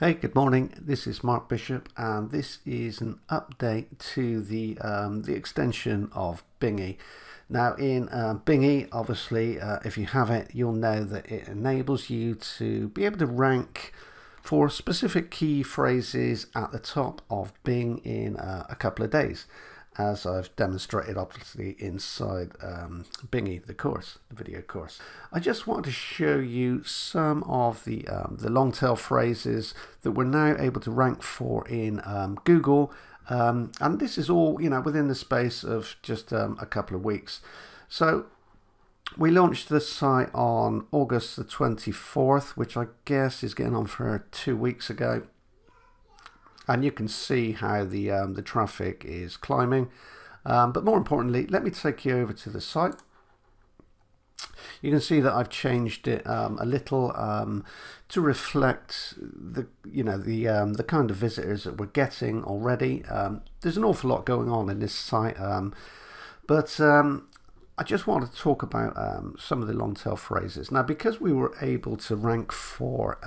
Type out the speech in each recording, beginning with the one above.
Hey, good morning. This is Mark Bishop, and this is an update to the um, the extension of Bingy. Now, in uh, Bingy, obviously, uh, if you have it, you'll know that it enables you to be able to rank for specific key phrases at the top of Bing in uh, a couple of days as I've demonstrated obviously inside um, Bingy, the course, the video course. I just want to show you some of the, um, the long tail phrases that we're now able to rank for in um, Google. Um, and this is all, you know, within the space of just um, a couple of weeks. So we launched the site on August the 24th, which I guess is getting on for two weeks ago and you can see how the um, the traffic is climbing. Um, but more importantly let me take you over to the site. You can see that I've changed it um, a little um, to reflect the you know the um, the kind of visitors that we're getting already. Um, there's an awful lot going on in this site but I just want to talk about some of the long tail phrases. Now because we were able to rank for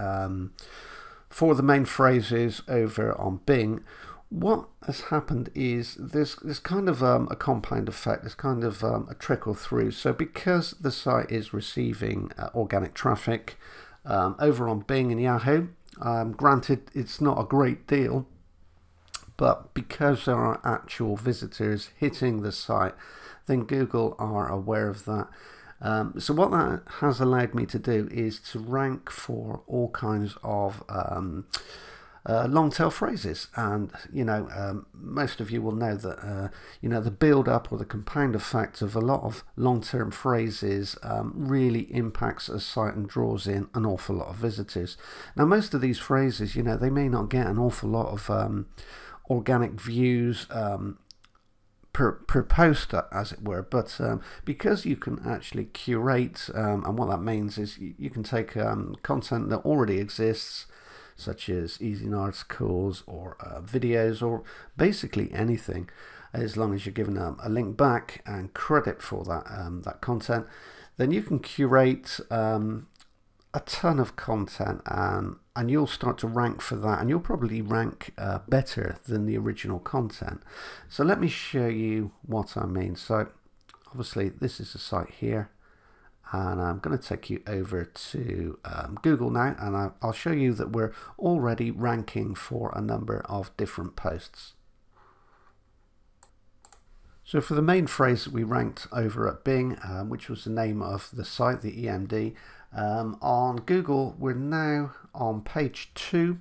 for the main phrases over on Bing, what has happened is there's, there's kind of um, a compound effect, there's kind of um, a trickle through. So because the site is receiving uh, organic traffic um, over on Bing and Yahoo, um, granted it's not a great deal, but because there are actual visitors hitting the site, then Google are aware of that um, so what that has allowed me to do is to rank for all kinds of um, uh, long tail phrases. And you know um, most of you will know that uh, you know the build up or the compound effect of a lot of long term phrases um, really impacts a site and draws in an awful lot of visitors. Now most of these phrases you know they may not get an awful lot of um, organic views um, per, per poster, as it were. But um, because you can actually curate, um, and what that means is you, you can take um, content that already exists, such as easy articles or uh, videos or basically anything, as long as you're given a, a link back and credit for that um, that content, then you can curate um, a ton of content and and you'll start to rank for that and you'll probably rank uh, better than the original content. So let me show you what I mean. So obviously this is the site here and I'm going to take you over to um, Google now and I, I'll show you that we're already ranking for a number of different posts. So for the main phrase that we ranked over at Bing, um, which was the name of the site, the EMD, um, on Google, we're now on page two.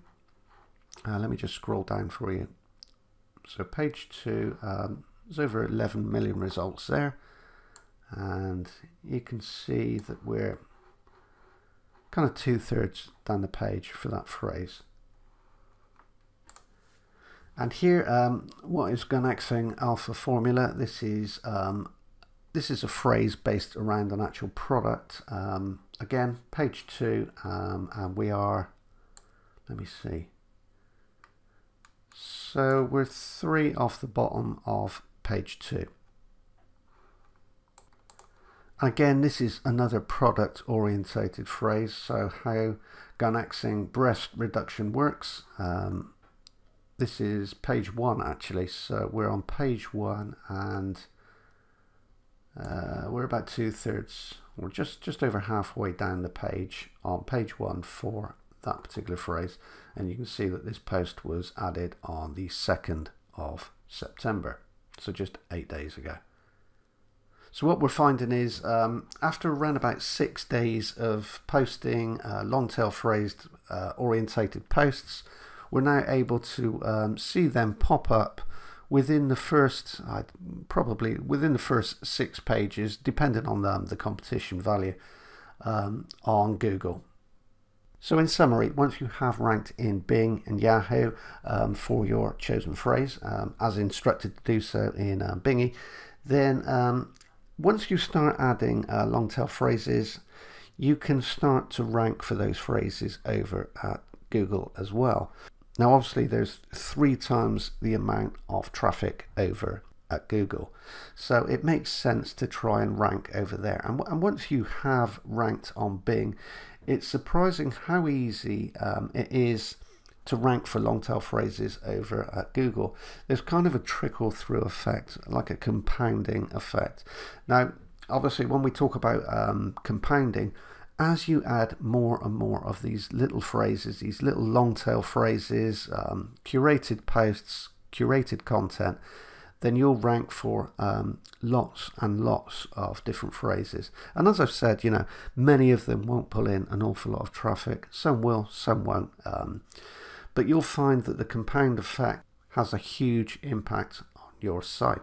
Uh, let me just scroll down for you. So page two, um, there's over 11 million results there. And you can see that we're kind of two thirds down the page for that phrase. And here, um, what is Gynexin Alpha Formula? This is um, this is a phrase based around an actual product. Um, again, page two, um, and we are, let me see. So we're three off the bottom of page two. Again, this is another product orientated phrase. So how Gynexin breast reduction works. Um, this is page one actually. So we're on page one and uh, we're about two thirds, or just, just over halfway down the page on page one for that particular phrase. And you can see that this post was added on the 2nd of September, so just eight days ago. So what we're finding is um, after around about six days of posting uh, long tail phrased uh, orientated posts, we're now able to um, see them pop up within the first, probably within the first six pages, depending on the, the competition value um, on Google. So in summary, once you have ranked in Bing and Yahoo um, for your chosen phrase, um, as instructed to do so in uh, Bingy, then um, once you start adding uh, long tail phrases, you can start to rank for those phrases over at Google as well. Now, obviously, there's three times the amount of traffic over at Google. So it makes sense to try and rank over there. And, and once you have ranked on Bing, it's surprising how easy um, it is to rank for long tail phrases over at Google, there's kind of a trickle through effect, like a compounding effect. Now, obviously, when we talk about um, compounding, as you add more and more of these little phrases, these little long tail phrases, um, curated posts, curated content, then you'll rank for um, lots and lots of different phrases. And as I've said, you know, many of them won't pull in an awful lot of traffic. Some will, some won't. Um, but you'll find that the compound effect has a huge impact on your site.